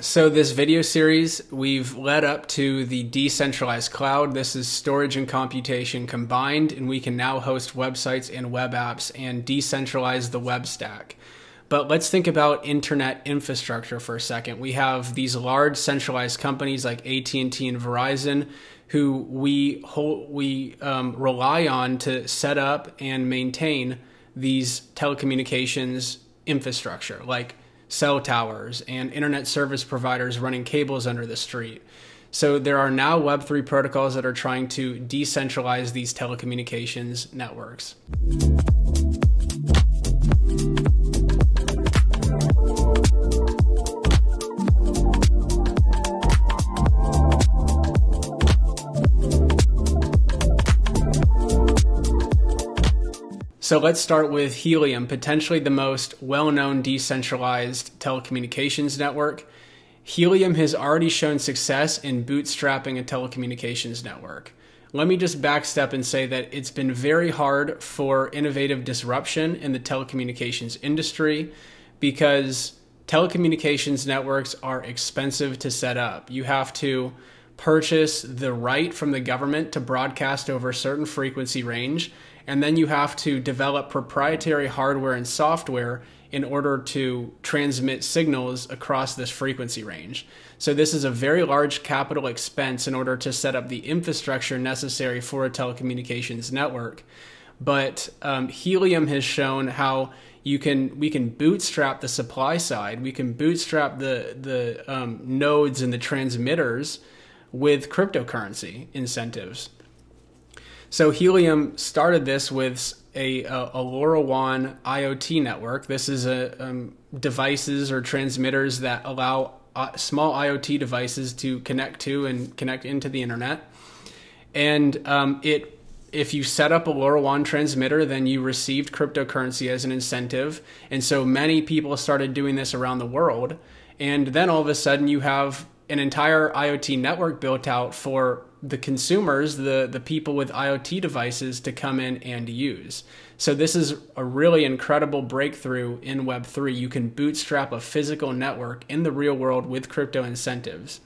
So, this video series, we've led up to the decentralized cloud. This is storage and computation combined, and we can now host websites and web apps and decentralize the web stack. But let's think about internet infrastructure for a second. We have these large centralized companies like AT&T and Verizon who we hold, we um, rely on to set up and maintain these telecommunications infrastructure like cell towers and internet service providers running cables under the street. So there are now Web3 protocols that are trying to decentralize these telecommunications networks. So let's start with Helium, potentially the most well known decentralized telecommunications network. Helium has already shown success in bootstrapping a telecommunications network. Let me just backstep and say that it's been very hard for innovative disruption in the telecommunications industry because telecommunications networks are expensive to set up. You have to purchase the right from the government to broadcast over a certain frequency range and then you have to develop proprietary hardware and software in order to transmit signals across this frequency range. So, this is a very large capital expense in order to set up the infrastructure necessary for a telecommunications network. But um, Helium has shown how you can we can bootstrap the supply side, we can bootstrap the the um, nodes and the transmitters with cryptocurrency incentives. So Helium started this with a, a, a LoRaWAN IoT network. This is a um, devices or transmitters that allow uh, small IoT devices to connect to and connect into the internet. And um, it if you set up a LoRaWAN transmitter, then you received cryptocurrency as an incentive. And so many people started doing this around the world. And then all of a sudden, you have an entire IoT network built out for the consumers, the the people with IoT devices to come in and use. So this is a really incredible breakthrough in web3. You can bootstrap a physical network in the real world with crypto incentives.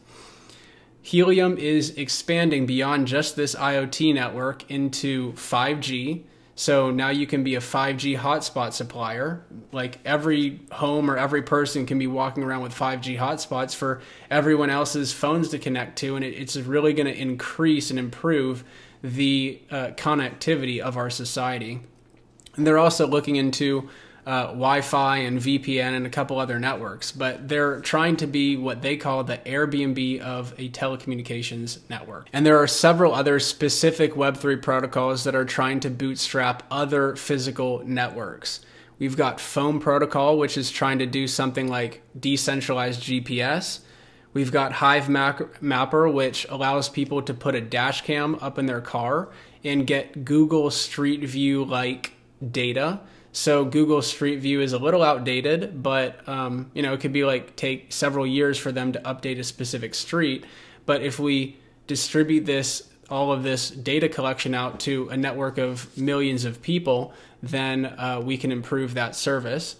Helium is expanding beyond just this IoT network into 5G so now you can be a 5G hotspot supplier. Like every home or every person can be walking around with 5G hotspots for everyone else's phones to connect to. And it's really going to increase and improve the uh, connectivity of our society. And they're also looking into uh, Wi-Fi and VPN and a couple other networks, but they're trying to be what they call the Airbnb of a telecommunications network. And there are several other specific Web3 protocols that are trying to bootstrap other physical networks. We've got Foam Protocol, which is trying to do something like decentralized GPS. We've got Hivemapper, which allows people to put a dash cam up in their car and get Google Street View like data so Google Street View is a little outdated, but um, you know it could be like take several years for them to update a specific street. But if we distribute this all of this data collection out to a network of millions of people, then uh, we can improve that service.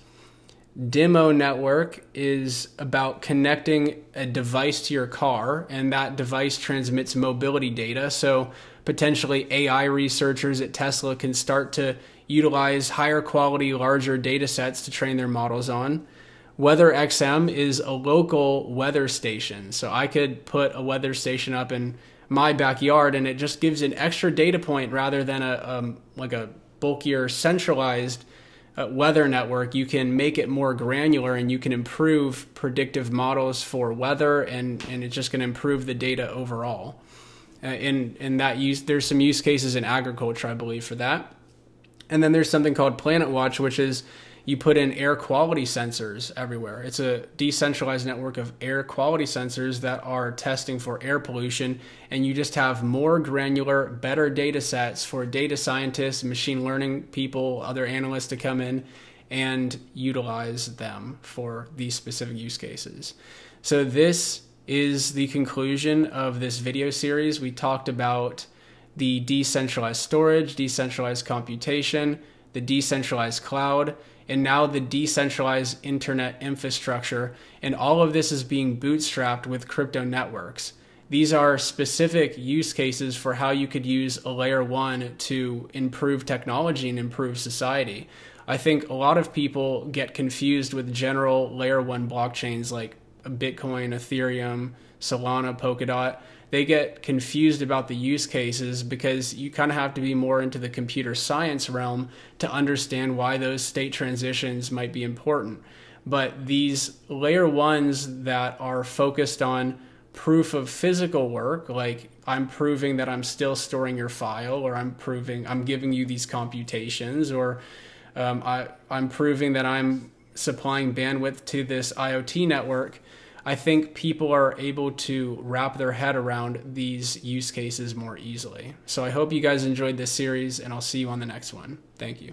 DIMO network is about connecting a device to your car, and that device transmits mobility data. So potentially AI researchers at Tesla can start to utilize higher quality, larger data sets to train their models on. WeatherXM is a local weather station. So I could put a weather station up in my backyard and it just gives an extra data point rather than a um, like a bulkier centralized uh, weather network. You can make it more granular and you can improve predictive models for weather and, and it's just going to improve the data overall. Uh, in, in that use, there's some use cases in agriculture, I believe, for that. And then there's something called Planet Watch, which is you put in air quality sensors everywhere. It's a decentralized network of air quality sensors that are testing for air pollution, and you just have more granular, better data sets for data scientists, machine learning people, other analysts to come in and utilize them for these specific use cases. So, this is the conclusion of this video series. We talked about the decentralized storage, decentralized computation, the decentralized cloud, and now the decentralized internet infrastructure. And all of this is being bootstrapped with crypto networks. These are specific use cases for how you could use a layer one to improve technology and improve society. I think a lot of people get confused with general layer one blockchains like Bitcoin, Ethereum, Solana, Polkadot. They get confused about the use cases because you kind of have to be more into the computer science realm to understand why those state transitions might be important. But these layer ones that are focused on proof of physical work, like I'm proving that I'm still storing your file, or I'm proving I'm giving you these computations, or um, I, I'm proving that I'm supplying bandwidth to this IoT network. I think people are able to wrap their head around these use cases more easily. So I hope you guys enjoyed this series, and I'll see you on the next one. Thank you.